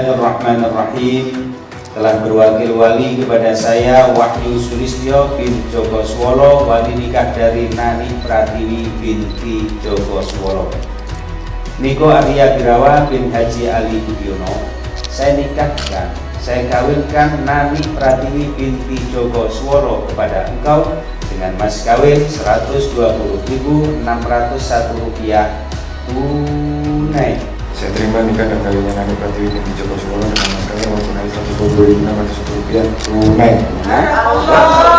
Bismillahirrahmanirrahim. Telah berwakil wali kepada saya Wahyu Sulistyo bin Joko Swolo wali nikah dari Nani Pratiwi binti Joko Swolo Niko Arya Birawa bin Haji Ali Budiono. Saya nikahkan saya kawinkan Nani Pratiwi binti Joko Swolo kepada engkau dengan mas kawin Rp120.601 tunai Saya terima nikah dan kawinnya Nani Pratiwi binti Joko Swolo dengan mas kawin walaupun hari 120.601 rupiah. Tunai.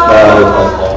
Barakallah